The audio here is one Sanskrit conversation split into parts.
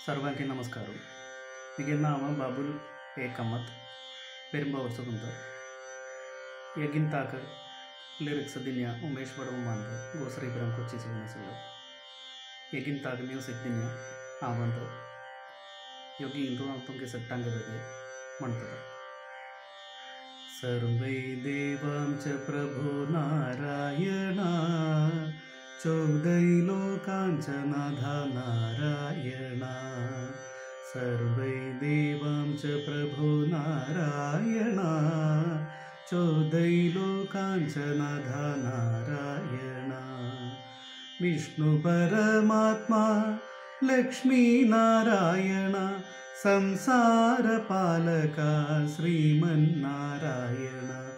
सर्वें नमस्कार मिलना बाबुल एमत पेरूर सुगंधर यगिन ताकर लिरीक्स दिन्या उमेश बड़वान गोसरी ब्रम को यगिन ताकर म्यूसिक दिन्या आबंद योगी इंद्र के सट्टांगे मणत सर्वे देवांच प्रभो नारायण चौदलो नारायणा सर्वै देवां च प्रभो नारायणा। चौदै लोकाञ्च नाथा नारायणा। विष्णुपरमात्मा लक्ष्मीनारायण संसारपालका श्रीमन्नारायण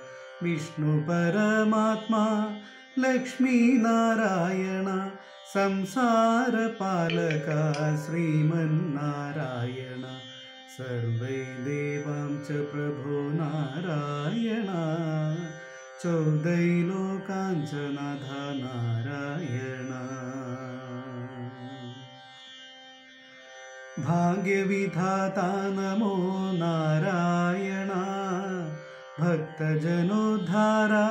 विष्णुपरमात्मा लक्ष्मीनारायण संसारपालका श्रीमन्नारायण। सर्वै देवां च प्रभो नारायण। चौदै नारायण भाग्यविधाता नमो नारायणा भक्तजनोद्धारा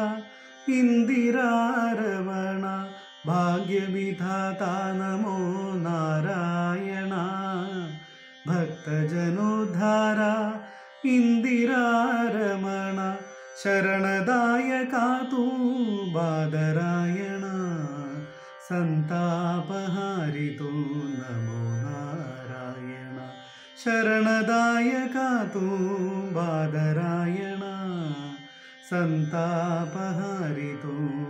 इन्दिरारमण भाग्यविधाता नमो नारायणा। भक्तजनोद्धारा इन्दिरारमण। शरणदायका तू बादरायण। सन्तापहारितो नमो नारायण। शरणदायका तू बादरायण। सन्तापहारितो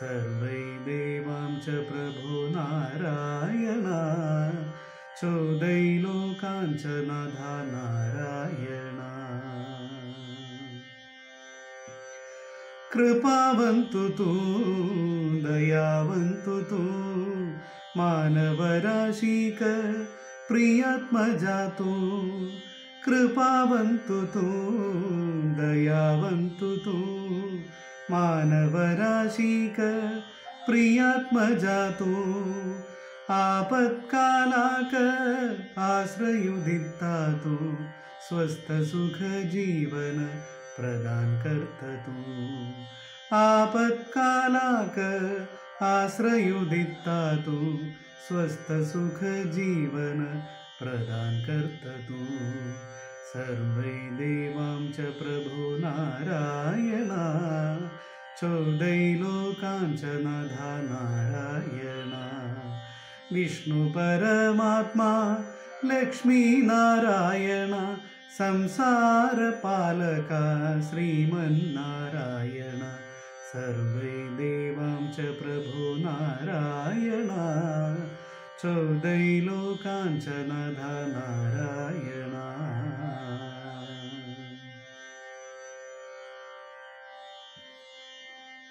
सर्वै देवां च प्रभो नारायण। चौदै नारायण। कृपावन्तु तू दयावन्तु तू मानवराशिक प्रियात्मजातु। कृपावन्तु तू दयावन्तु तू मानवराशिक प्रियात्मजातु आपत्कालाक आश्रयुदित्तातु स्वस्थसुखजीवन प्रदान कर्ततु। आपत्कालाक आश्रयुदित्तातु स्वस्थसुखजीवन प्रदान कर्ततु। सर्वै देवां च प्रभो नारायणा चौदै लोकाञ्च नाथा नारायणा विष्णुपरमात्मा लक्ष्मीनारायण संसारपालका श्रीमन्नारायण। सर्वै देवां च प्रभो नारायण। लोकाञ्च नारायण